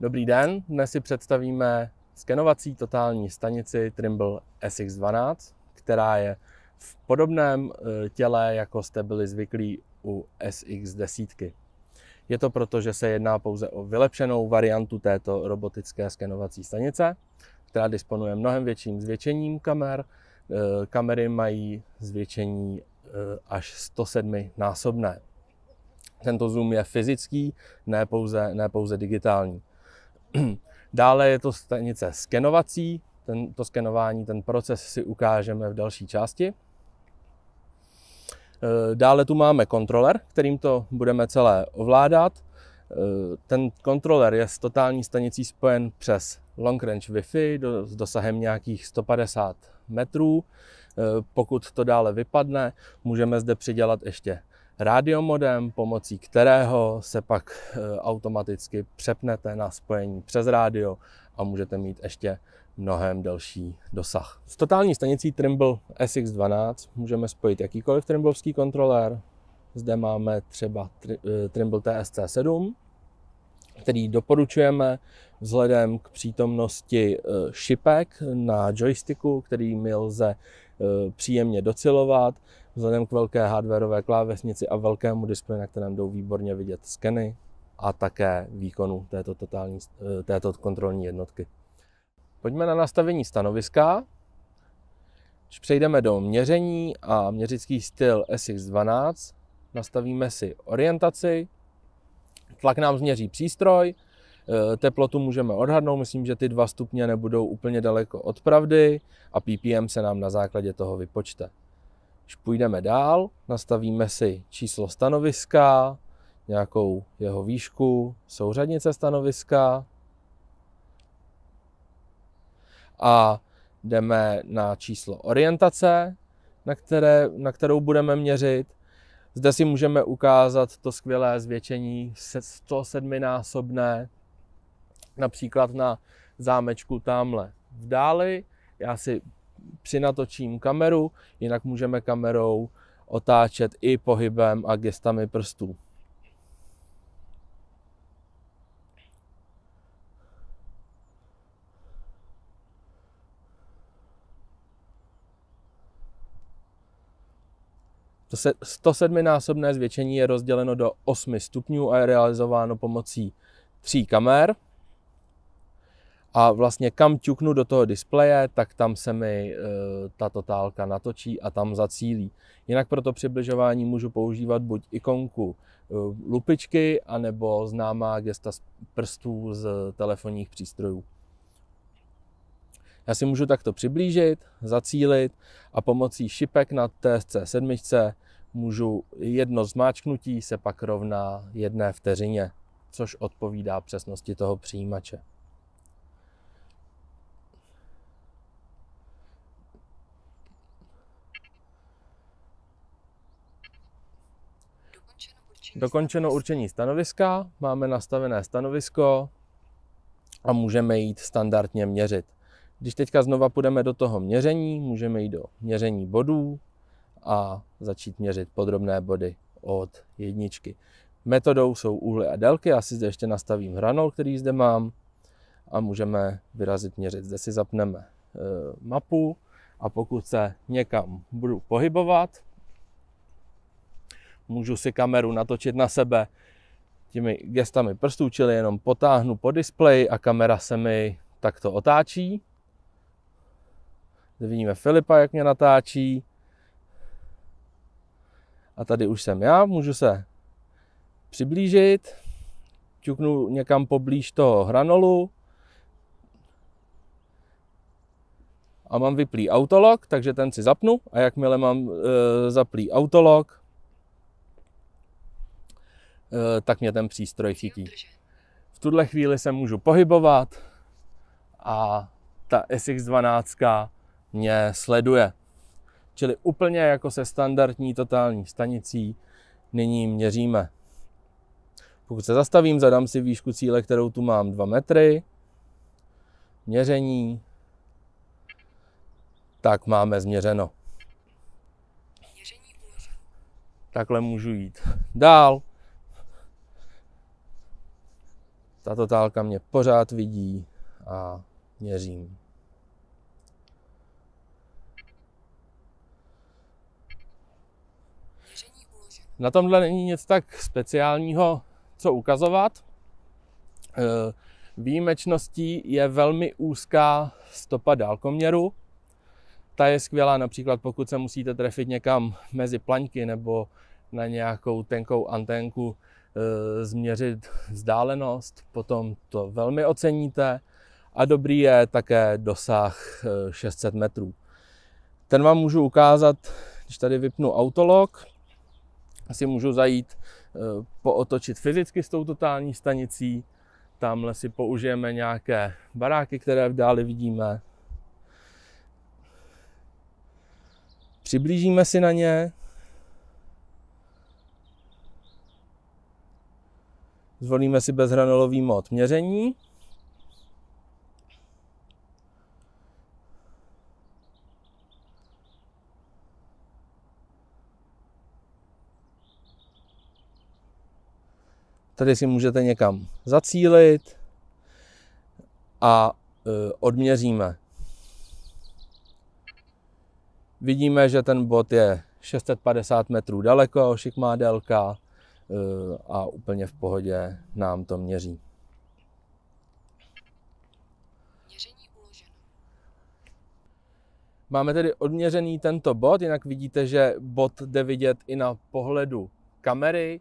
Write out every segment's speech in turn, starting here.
Dobrý den, dnes si představíme skenovací totální stanici Trimble SX12, která je v podobném eh, těle, jako jste byli zvyklí u SX10. Je to proto, že se jedná pouze o vylepšenou variantu této robotické skenovací stanice, která disponuje mnohem větším zvětšením kamer. Eh, kamery mají zvětšení eh, až 107 násobné. Tento zoom je fyzický, ne pouze, ne pouze digitální. Dále je to stanice skenovací. Tento skenování, ten proces si ukážeme v další části. E, dále tu máme kontroler, kterým to budeme celé ovládat. E, ten kontroler je s totální stanicí spojen přes long range Wi-Fi do, s dosahem nějakých 150 metrů. E, pokud to dále vypadne, můžeme zde přidělat ještě rádiomodem, pomocí kterého se pak eh, automaticky přepnete na spojení přes rádio a můžete mít ještě mnohem delší dosah. S totální stanicí Trimble SX12 můžeme spojit jakýkoliv Trimblovský kontroler. Zde máme třeba eh, Trimble TSC7, který doporučujeme vzhledem k přítomnosti eh, šipek na joysticku, mi lze příjemně docelovat, vzhledem k velké hardwareové klávesnici a velkému displeji, na kterém jdou výborně vidět skeny a také výkonu této, totální, eh, této kontrolní jednotky. Pojďme na nastavení stanoviska. Když přejdeme do měření a měřický styl SX12, nastavíme si orientaci, tlak nám změří přístroj, eh, teplotu můžeme odhadnout, myslím, že ty dva stupně nebudou úplně daleko od pravdy a ppm se nám na základě toho vypočte. Když půjdeme dál, nastavíme si číslo stanoviska, nějakou jeho výšku, souřadnice stanoviska a jdeme na číslo orientace, na, které, na kterou budeme měřit. Zde si můžeme ukázat to skvělé zvětšení 107násobné, například na zámečku tamhle v dáli. Já si přinatočím kameru, jinak můžeme kamerou otáčet i pohybem a gestami prstů. To 107-násobné zvětšení je rozděleno do 8 stupňů a je realizováno pomocí tří kamer a vlastně kam ťuknu do toho displeje, tak tam se mi e, ta totálka natočí a tam zacílí. Jinak pro to přibližování můžu používat buď ikonku e, lupičky, anebo známá gesta z prstů z telefonních přístrojů. Já si můžu takto přiblížit, zacílit a pomocí šipek na TSC 7 můžu jedno zmáčknutí se pak rovná jedné vteřině, což odpovídá přesnosti toho přijímače. Dokončeno určení stanoviska, máme nastavené stanovisko a můžeme jít standardně měřit. Když teďka znova půjdeme do toho měření, můžeme jít do měření bodů a začít měřit podrobné body od jedničky. Metodou jsou úhly a délky, já si zde ještě nastavím hranol, který zde mám a můžeme vyrazit měřit. Zde si zapneme e, mapu a pokud se někam budu pohybovat, můžu si kameru natočit na sebe těmi gestami prstů, čili jenom potáhnu po displeji a kamera se mi takto otáčí. Zde vidíme Filipa, jak mě natáčí. A tady už jsem já, můžu se přiblížit, ťuknu někam poblíž toho hranolu a mám vyplý autolog, takže ten si zapnu a jakmile mám e, zaplý autolog, tak mě ten přístroj chytí. V tuhle chvíli se můžu pohybovat a ta SX12 mě sleduje. Čili úplně jako se standardní totální stanicí nyní měříme. Pokud se zastavím, zadám si výšku cíle, kterou tu mám 2 metry, měření, tak máme změřeno. Takhle můžu jít dál. Ta totálka mě pořád vidí a měřím. Na tomhle není nic tak speciálního, co ukazovat. Eh, výjimečností je velmi úzká stopa dálkoměru. Ta je skvělá například pokud se musíte trefit někam mezi plaňky nebo na nějakou tenkou anténku e, změřit vzdálenost, potom to velmi oceníte. A dobrý je také dosah 600 eh, metrů. Ten vám můžu ukázat, když tady vypnu autolog, asi můžu zajít eh, pootočit fyzicky s tou totální stanicí. Tamhle si použijeme nějaké baráky, které v dáli vidíme. Přiblížíme si na ně. Zvolíme si bezhranolový mod měření. Tady si můžete někam zacílit a e, odměříme. Vidíme, že ten bod je 650 metrů daleko, šikmá délka a úplně v pohodě nám to měří. Máme tedy odměřený tento bod, jinak vidíte, že bod jde vidět i na pohledu kamery.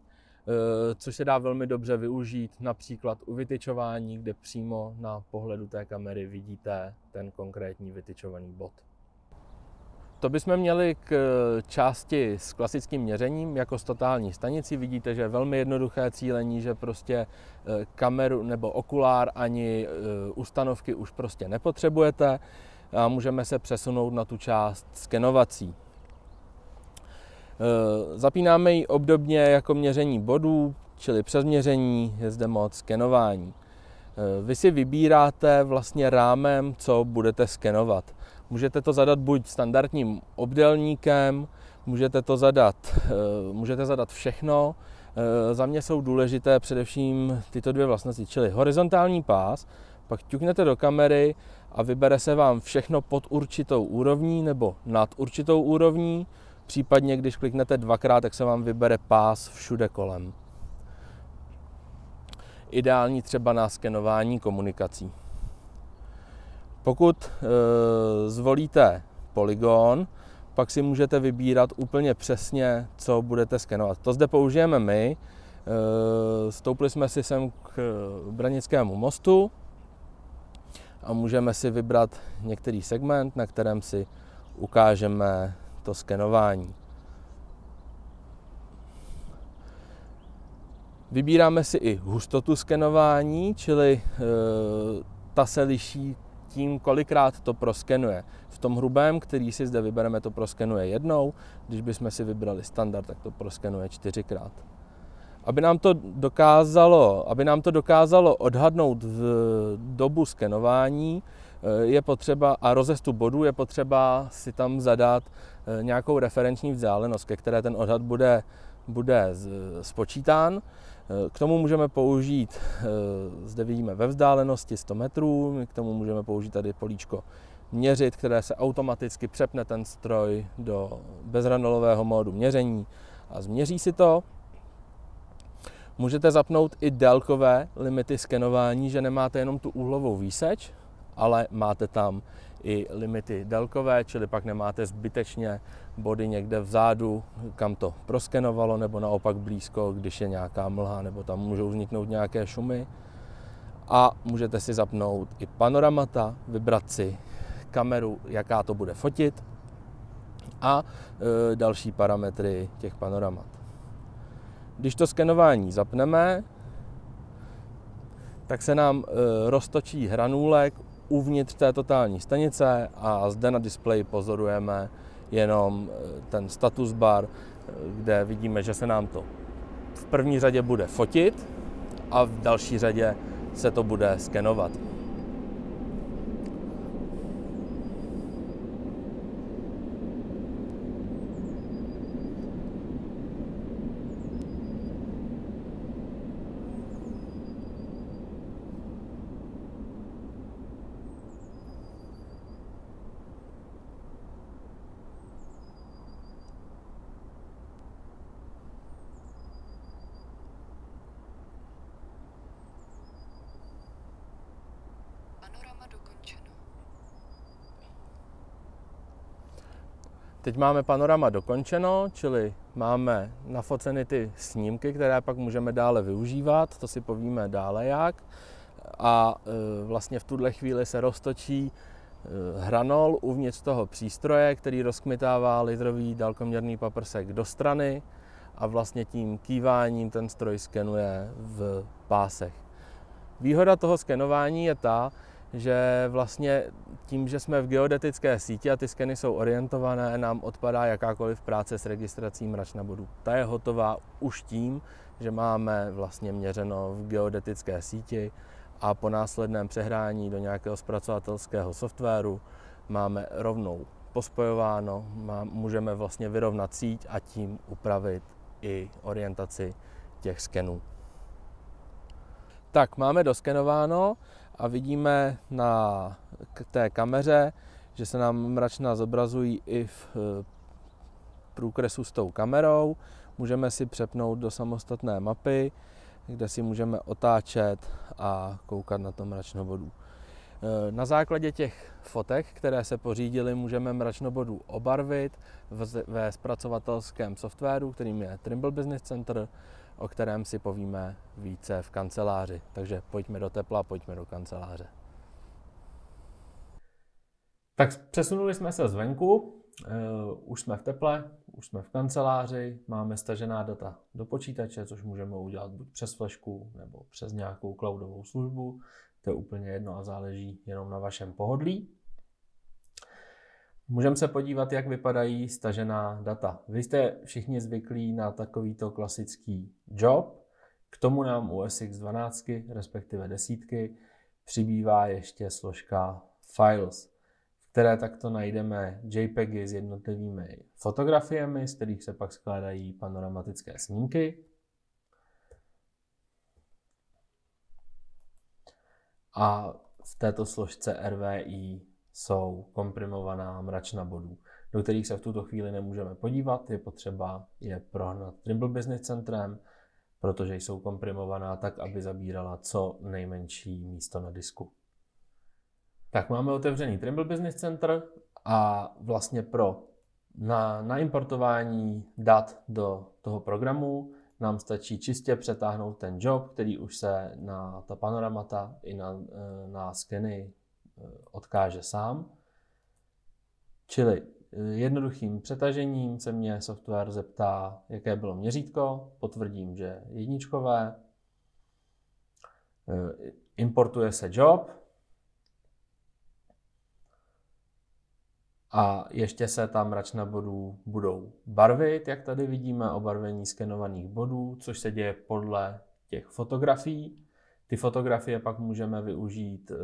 Eh, což se dá velmi dobře využít například u vytyčování, kde přímo na pohledu té kamery vidíte ten konkrétní vytyčovaný bod. To bychom měli k eh, části s klasickým měřením jako s totální stanicí. Vidíte, že je velmi jednoduché cílení, že prostě eh, kameru nebo okulár ani ustanovky už prostě nepotřebujete a můžeme se přesunout na tu část skenovací. Eh, zapínáme ji obdobně jako měření bodů, čili přes měření je zde moc skenování. Eh, vy si vybíráte vlastně rámem, co budete skenovat. Můžete to zadat buď standardním obdelníkem, můžete to zadat, eh, můžete zadat všechno. Za mě jsou důležité především tyto dvě vlastnosti, čili horizontální pás, pak ťuknete do kamery a vybere se vám všechno pod určitou úrovní nebo nad určitou úrovní. Případně, když kliknete dvakrát, tak se vám vybere pás všude kolem. Ideální třeba na skenování komunikací. Pokud e, zvolíte polygon, pak si můžete vybírat úplně přesně, co budete skenovat. To zde použijeme my. E, stoupli jsme si sem k Branickému mostu a můžeme si vybrat některý segment, na kterém si ukážeme to skenování. Vybíráme si i hustotu skenování, čili e, ta se liší tím, kolikrát to proskenuje. V tom hrubém, který si zde vybereme, to proskenuje jednou, když bychom si vybrali standard, tak to proskenuje čtyřikrát. Aby nám to dokázalo, aby nám to dokázalo odhadnout v dobu skenování, e, je potřeba, a rozestup bodů je potřeba si tam zadat Eh, nějakou referenční vzdálenost, ke které ten odhad bude, bude spočítán. Eh, k tomu můžeme použít, eh, zde vidíme ve vzdálenosti 100 metrů, k tomu můžeme použít tady políčko měřit, které se automaticky přepne ten stroj do bezranolového módu měření a změří si to. Můžete zapnout i délkové limity skenování, že nemáte jenom tu úhlovou výseč, ale máte tam i limity délkové, čili pak nemáte zbytečně body někde vzadu, kam to proskenovalo, nebo naopak blízko, když je nějaká mlha, nebo tam můžou vzniknout nějaké šumy. A můžete si zapnout i panoramata, vybrat si kameru, jaká to bude fotit a e, další parametry těch panoramat. Když to skenování zapneme, tak se nám e, roztočí hranůlek uvnitř té totální stanice a zde na displeji pozorujeme jenom eh, ten status bar, eh, kde vidíme, že se nám to v první řadě bude fotit a v další řadě se to bude skenovat. Panorama dokončeno. Teď máme panorama dokončeno, čili máme nafoceny ty snímky, které pak můžeme dále využívat, to si povíme dále jak. A e, vlastně v tuhle chvíli se roztočí e, hranol uvnitř toho přístroje, který rozkmitává litrový dálkoměrný paprsek do strany a vlastně tím kýváním ten stroj skenuje v pásech. Výhoda toho skenování je ta, že vlastně tím, že jsme v geodetické síti a ty skeny jsou orientované, nám odpadá jakákoliv práce s registrací mračna bodů. Ta je hotová už tím, že máme vlastně měřeno v geodetické síti a po následném přehrání do nějakého zpracovatelského softwaru máme rovnou pospojováno, můžeme vlastně vyrovnat síť a tím upravit i orientaci těch skenů. Tak, máme doskenováno a vidíme na té kameře, že se nám mračna zobrazují i v eh, průkresu s tou kamerou. Můžeme si přepnout do samostatné mapy, kde si můžeme otáčet a koukat na to mračnobodu. Eh, na základě těch fotek, které se pořídily, můžeme mračnobodu obarvit ve zpracovatelském softwaru, kterým je Trimble Business Center, o kterém si povíme více v kanceláři. Takže pojďme do tepla, pojďme do kanceláře. Tak přesunuli jsme se zvenku, uh, už jsme v teple, už jsme v kanceláři, máme stažená data do počítače, což můžeme udělat buď přes flešku nebo přes nějakou cloudovou službu. To je úplně jedno a záleží jenom na vašem pohodlí. Můžeme se podívat, jak vypadají stažená data. Vy jste všichni zvyklí na takovýto klasický job. K tomu nám u SX12, respektive desítky, přibývá ještě složka Files, v které takto najdeme JPEGy s jednotlivými fotografiemi, z kterých se pak skládají panoramatické snímky. A v této složce RVI jsou komprimovaná mračna bodů, do kterých se v tuto chvíli nemůžeme podívat. Je potřeba je prohnat Trimble Business Centrem, protože jsou komprimovaná tak, aby zabírala co nejmenší místo na disku. Tak máme otevřený Trimble Business Center a vlastně pro na, na importování dat do toho programu nám stačí čistě přetáhnout ten job, který už se na ta panoramata i na, na skeny odkáže sám. Čili eh, jednoduchým přetažením se mě software zeptá, jaké bylo měřítko, potvrdím, že jedničkové, importuje se job a ještě se tam mračna bodů budou barvit, jak tady vidíme, obarvení skenovaných bodů, což se děje podle těch fotografií. Ty fotografie pak můžeme využít eh,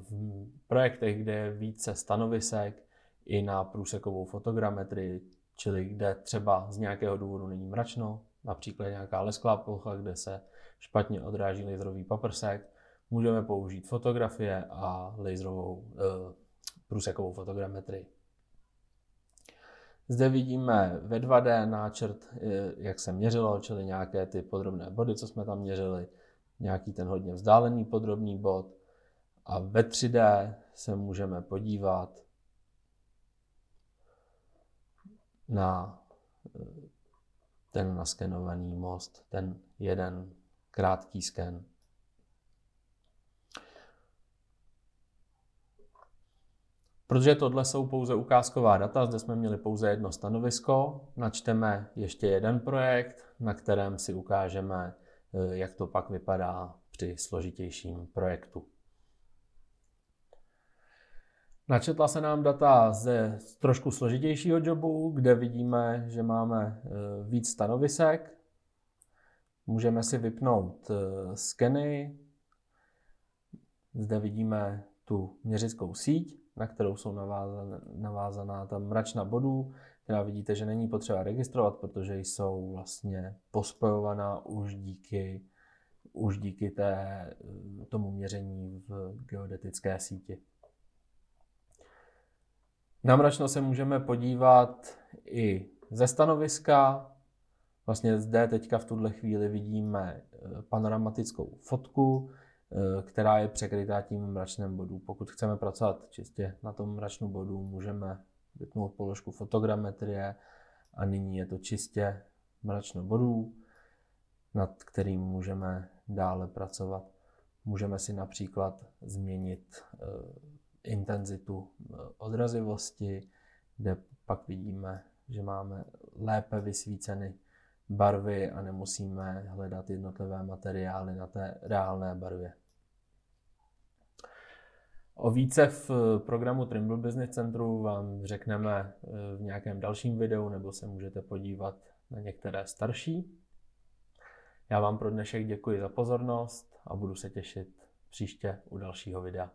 v projektech, kde je více stanovisek i na průsekovou fotogrametrii, čili kde třeba z nějakého důvodu není mračno, například nějaká lesklá plocha, kde se špatně odráží laserový paprsek, můžeme použít fotografie a laserovou eh, průsekovou fotogrametrii. Zde vidíme ve 2D náčrt, eh, jak se měřilo, čili nějaké ty podrobné body, co jsme tam měřili nějaký ten hodně vzdálený podrobný bod a ve 3D se můžeme podívat na eh, ten naskenovaný most, ten jeden krátký sken. Protože tohle jsou pouze ukázková data, zde jsme měli pouze jedno stanovisko, načteme ještě jeden projekt, na kterém si ukážeme Eh, jak to pak vypadá při složitějším projektu. Načetla se nám data ze trošku složitějšího jobu, kde vidíme, že máme eh, víc stanovisek. Můžeme si vypnout eh, skeny. Zde vidíme tu měřickou síť, na kterou jsou navázaná, navázaná ta mračna bodů která vidíte, že není potřeba registrovat, protože jsou vlastně pospojovaná už díky, už díky té, tomu měření v geodetické síti. Na mračnost se můžeme podívat i ze stanoviska. Vlastně zde teďka v tuhle chvíli vidíme eh, panoramatickou fotku, která je překrytá tím mračným bodu. Pokud chceme pracovat čistě na tom mračnu bodu, můžeme vypnout položku fotogrametrie a nyní je to čistě mračno bodů, nad kterým můžeme dále pracovat. Můžeme si například změnit e, intenzitu e, odrazivosti, kde pak vidíme, že máme lépe vysvíceny barvy a nemusíme hledat jednotlivé materiály na té reálné barvě. O více v programu Trimble Business Centru vám řekneme eh, v nějakém dalším videu, nebo se můžete podívat na některé starší. Já vám pro dnešek děkuji za pozornost a budu se těšit příště u dalšího videa.